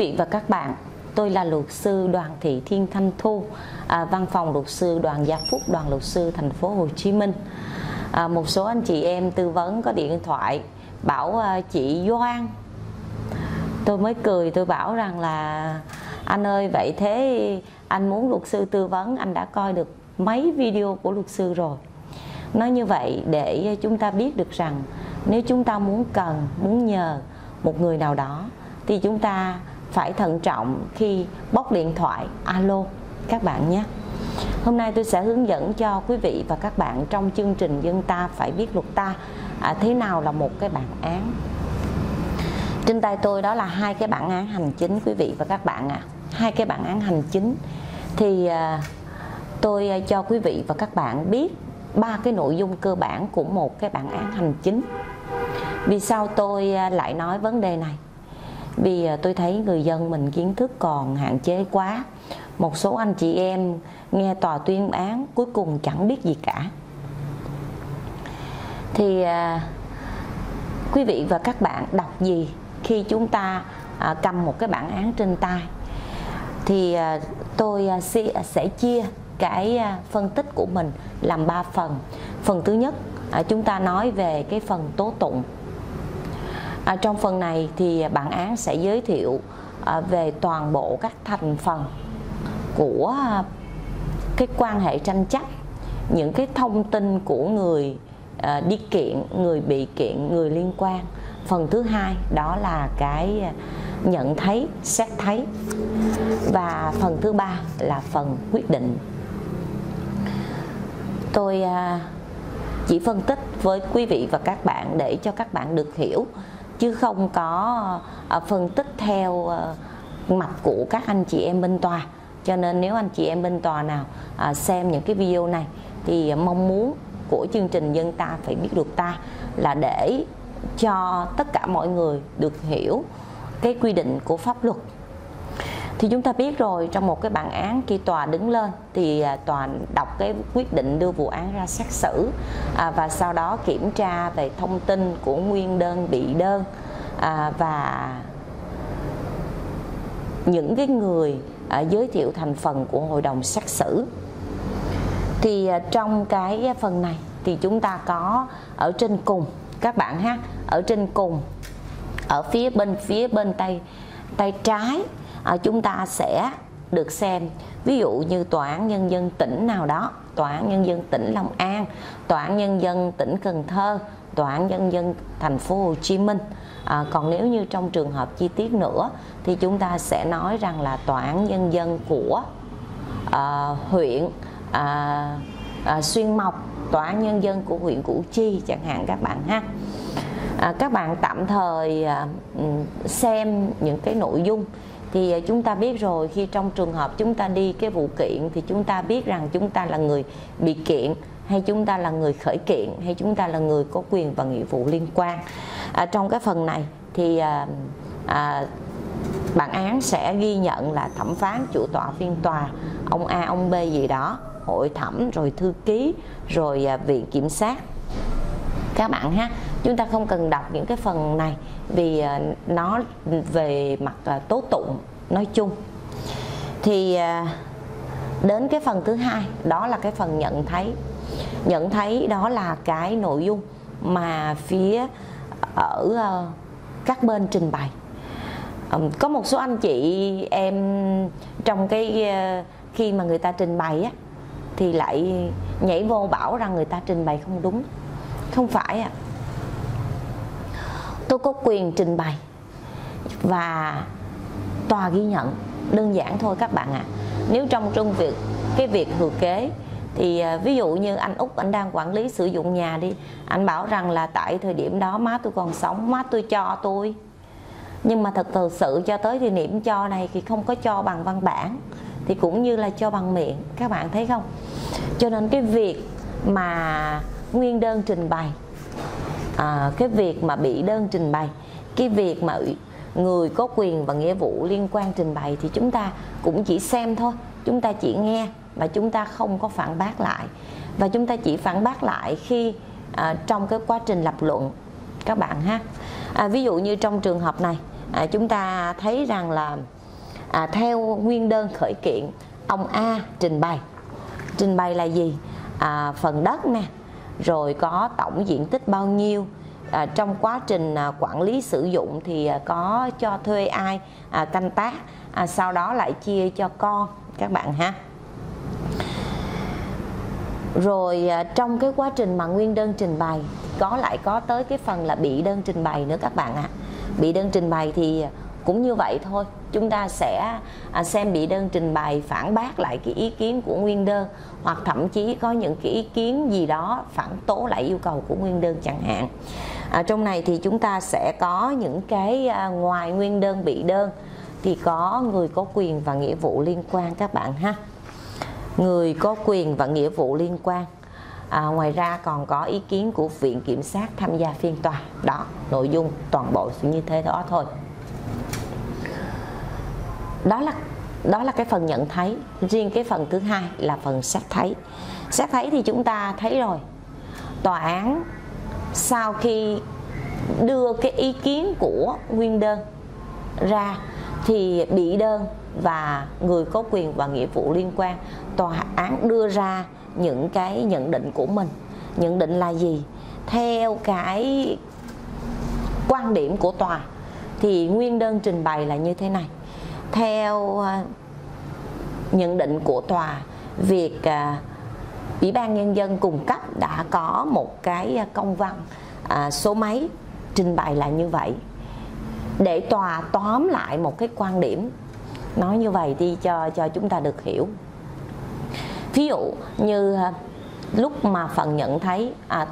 Quý vị và các bạn, tôi là luật sư Đoàn Thị Thiên Thanh Thu, à, văn phòng luật sư Đoàn Gia Phúc, đoàn luật sư thành phố Hồ Chí Minh. À, một số anh chị em tư vấn có điện thoại bảo à, chị Doan, tôi mới cười tôi bảo rằng là anh ơi vậy thế anh muốn luật sư tư vấn anh đã coi được mấy video của luật sư rồi. Nói như vậy để chúng ta biết được rằng nếu chúng ta muốn cần muốn nhờ một người nào đó thì chúng ta phải thận trọng khi bóc điện thoại. Alo các bạn nhé. Hôm nay tôi sẽ hướng dẫn cho quý vị và các bạn trong chương trình dân ta phải biết luật ta à, thế nào là một cái bản án. Trên tay tôi đó là hai cái bản án hành chính quý vị và các bạn ạ. À. hai cái bản án hành chính. Thì à, tôi à, cho quý vị và các bạn biết ba cái nội dung cơ bản của một cái bản án hành chính. Vì sao tôi à, lại nói vấn đề này? Vì à, tôi thấy người dân mình kiến thức còn hạn chế quá. Một số anh chị em nghe tòa tuyên án cuối cùng chẳng biết gì cả. Thì à, quý vị và các bạn đọc gì khi chúng ta à, cầm một cái bản án trên tay? Thì à, tôi à, sẽ à, chia cái à, phân tích của mình làm 3 phần. Phần thứ nhất à, chúng ta nói về cái phần tố tụng à, trong phần này thì bản án sẽ giới thiệu à, về toàn bộ các thành phần của à, cái quan hệ tranh chấp những cái thông tin của người à, đi kiện người bị kiện người liên quan. Phần thứ hai đó là cái à, nhận thấy xét thấy. Và phần thứ ba là phần quyết định. Tôi à, chỉ phân tích với quý vị và các bạn để cho các bạn được hiểu chứ không có ờ, phân tích theo ờ, mặt của các anh chị em bên tòa. Cho nên nếu anh chị em bên tòa nào ờ, xem những cái video này, thì mong muốn của chương trình dân ta phải biết được ta là để cho tất cả mọi người được hiểu cái quy định của pháp luật thì chúng ta biết rồi trong một cái bản án khi tòa đứng lên thì à, tòa đọc cái quyết định đưa vụ án ra xét xử à, và sau đó kiểm tra về thông tin của nguyên đơn bị đơn à, và những cái người à, giới thiệu thành phần của hội đồng xét xử. Thì à, trong cái phần này thì chúng ta có ở trên cùng các bạn ha ở trên cùng ở phía bên phía bên tay tay trái à, chúng ta sẽ được xem ví dụ như tòa án nhân dân tỉnh nào đó tòa án nhân dân tỉnh Long An tòa án nhân dân tỉnh Cần Thơ tòa án nhân dân thành phố Hồ Chí Minh. À, còn nếu như trong trường hợp chi tiết nữa thì chúng ta sẽ nói rằng là tòa án nhân dân của à, huyện à, à, Xuyên Mộc tòa án nhân dân của huyện Củ Chi chẳng hạn các bạn ha. À, các bạn tạm thời à, ừ, xem những cái nội dung thì ờ, chúng ta biết rồi khi trong trường hợp chúng ta đi cái vụ kiện thì chúng ta biết rằng chúng ta là người bị kiện hay chúng ta là người khởi kiện hay chúng ta là người có quyền và nghĩa vụ liên quan. À, trong cái phần này thì à, à, bản án sẽ ghi nhận là thẩm phán chủ tọa phiên tòa ông A ông B gì đó hội thẩm rồi thư ký rồi à, viện kiểm sát. Các bạn ha chúng ta không cần đọc những cái phần này vì à, nó về mặt à, tố tụng nói chung. Thì à, đến cái phần thứ hai, đó là cái phần nhận thấy. Nhận thấy đó là cái nội dung mà phía ở các bên trình bày. Có một số anh chị em trong cái khi mà người ta trình bày á, thì lại nhảy vô bảo rằng người ta trình bày không đúng. Không phải ạ. à tôi có quyền trình bày và tòa ghi nhận đơn giản thôi các bạn ạ à. nếu trong trong việc, cái việc thừa kế thì à, ví dụ như anh út anh đang quản lý sử dụng nhà đi, anh bảo rằng là tại thời điểm đó má tôi còn sống, má tôi cho tôi nhưng mà thật thực sự cho tới thời điểm cho này thì không có cho bằng văn bản, thì cũng như là cho bằng miệng, các bạn thấy không cho nên cái việc mà nguyên đơn trình bày à, cái việc mà bị đơn trình bày cái việc mà người có quyền và nghĩa vụ liên quan trình bày thì chúng ta cũng chỉ xem thôi. Chúng ta chỉ nghe và chúng ta không có phản bác lại. Và chúng ta chỉ phản bác lại khi à, trong cái quá trình lập luận. Các bạn ha. À, ví dụ như trong trường hợp này à, chúng ta thấy rằng là à, theo nguyên đơn khởi kiện ông A trình bày. Trình bày là gì? À, phần đất nè rồi có tổng diện tích bao nhiêu? À, trong quá trình à, quản lý sử dụng thì à, có cho thuê ai à, canh tác? À, sau đó lại chia cho con các bạn ha. Rồi à, trong cái quá trình mà nguyên đơn trình bày có lại có tới cái phần là bị đơn trình bày nữa các bạn ạ. À. bị đơn trình bày thì cũng như vậy thôi chúng ta sẽ à, xem bị đơn trình bày phản bác lại cái ý kiến của nguyên đơn hoặc thậm chí có những cái ý kiến gì đó phản tố lại yêu cầu của nguyên đơn chẳng hạn. À, trong này thì chúng ta sẽ có những cái à, ngoài nguyên đơn bị đơn thì có người có quyền và nghĩa vụ liên quan các bạn ha. Người có quyền và nghĩa vụ liên quan. À, ngoài ra còn có ý kiến của viện kiểm sát tham gia phiên tòa. Đó nội dung toàn bộ như thế đó thôi đó là đó là cái phần nhận thấy. Riêng cái phần thứ hai là phần xét thấy. Xét thấy thì chúng ta thấy rồi. Tòa án sau khi đưa cái ý kiến của nguyên đơn ra thì bị đơn và người có quyền và nghĩa vụ liên quan, tòa án đưa ra những cái nhận định của mình. Nhận định là gì? Theo cái quan điểm của tòa thì nguyên đơn trình bày là như thế này theo ờ, nhận định của tòa việc ờ, ủy ban nhân dân cung cấp đã có một cái ờ, công văn số mấy trình bày là như vậy. Để tòa tóm lại một cái quan điểm nói như vậy đi cho cho chúng ta được hiểu. Ví dụ như lúc mà phần nhận thấy à,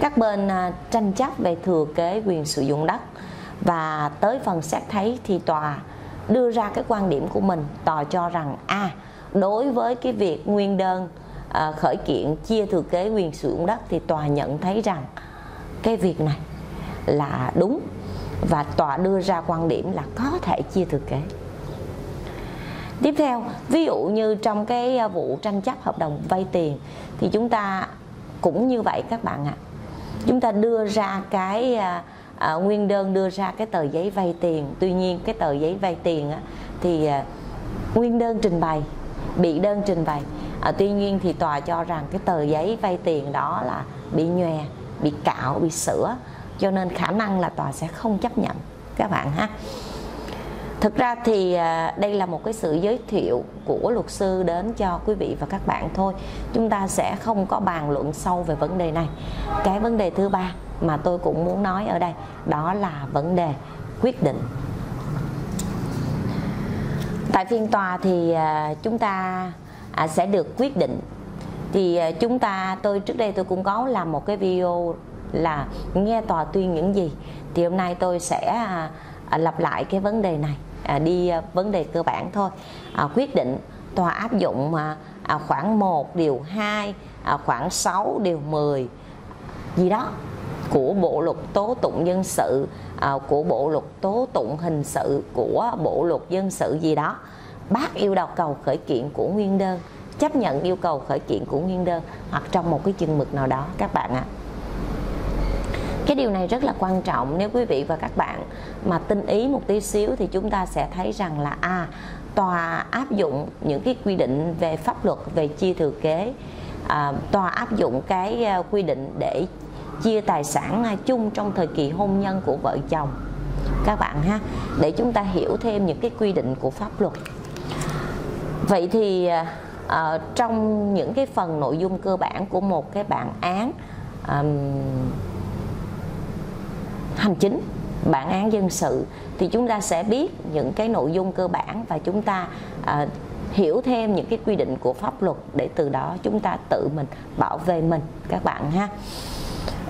các bên à, tranh chấp về thừa kế quyền sử dụng đất và tới phần xét thấy thì tòa đưa ra cái quan điểm của mình tòa cho rằng a à, đối với cái việc nguyên đơn à, khởi kiện chia thừa kế quyền sử dụng đất thì tòa nhận thấy rằng cái việc này là đúng và tòa đưa ra quan điểm là có thể chia thừa kế tiếp theo ví dụ như trong cái à, vụ tranh chấp hợp đồng vay tiền thì chúng ta cũng như vậy các bạn ạ à. chúng ta đưa ra cái à, à, nguyên đơn đưa ra cái tờ giấy vay tiền. Tuy nhiên cái tờ giấy vay tiền á, thì à, nguyên đơn trình bày bị đơn trình bày. À, tuy nhiên thì tòa cho rằng cái tờ giấy vay tiền đó là bị nhòe bị cạo bị sửa. Cho nên khả năng là tòa sẽ không chấp nhận các bạn ha. Thực ra thì đây là một cái sự giới thiệu của luật sư đến cho quý vị và các bạn thôi. Chúng ta sẽ không có bàn luận sâu về vấn đề này. Cái vấn đề thứ ba mà tôi cũng muốn nói ở đây, đó là vấn đề quyết định. Tại phiên tòa thì à, chúng ta à, sẽ được quyết định. Thì à, chúng ta, tôi, trước đây tôi cũng có làm một cái video là nghe tòa tuyên những gì. Thì hôm nay tôi sẽ lặp lại cái vấn đề này đi vấn đề cơ bản thôi. Quyết định tòa áp dụng khoảng 1 điều 2 khoảng 6 điều 10 gì đó của bộ luật tố tụng dân sự à, của bộ luật tố tụng hình sự của bộ luật dân sự gì đó. Bác yêu cầu khởi kiện của nguyên đơn chấp nhận yêu cầu khởi kiện của nguyên đơn hoặc trong một cái chừng mực nào đó các bạn ạ. À cái điều này rất là quan trọng. Nếu quý vị và các bạn mà tinh ý một tí xíu thì chúng ta sẽ thấy rằng là a à, tòa áp dụng những cái quy định về pháp luật về chia thừa kế à, tòa áp dụng cái à, quy định để chia tài sản à, chung trong thời kỳ hôn nhân của vợ chồng. Các bạn ha để chúng ta hiểu thêm những cái quy định của pháp luật. Vậy thì à, à trong những cái phần nội dung cơ bản của một cái bản án um, hành chính bản án dân sự thì chúng ta sẽ biết những cái nội dung cơ bản và chúng ta à, hiểu thêm những cái quy định của pháp luật để từ đó chúng ta tự mình bảo vệ mình các bạn ha.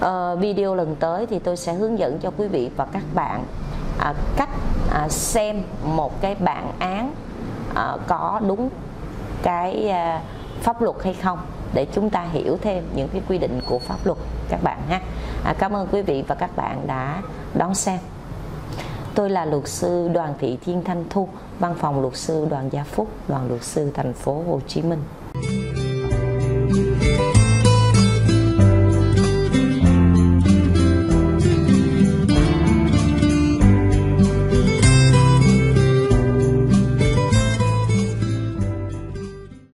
Ờ, video lần tới thì tôi sẽ hướng dẫn cho quý vị và các bạn à, cách à, xem một cái bản án à, có đúng cái à, pháp luật hay không để chúng ta hiểu thêm những cái quy định của pháp luật các bạn ha. À, cảm ơn quý vị và các bạn đã đón xem. Tôi là luật sư đoàn thị thiên thanh thu văn phòng luật sư đoàn gia phúc đoàn luật sư thành phố hồ chí minh.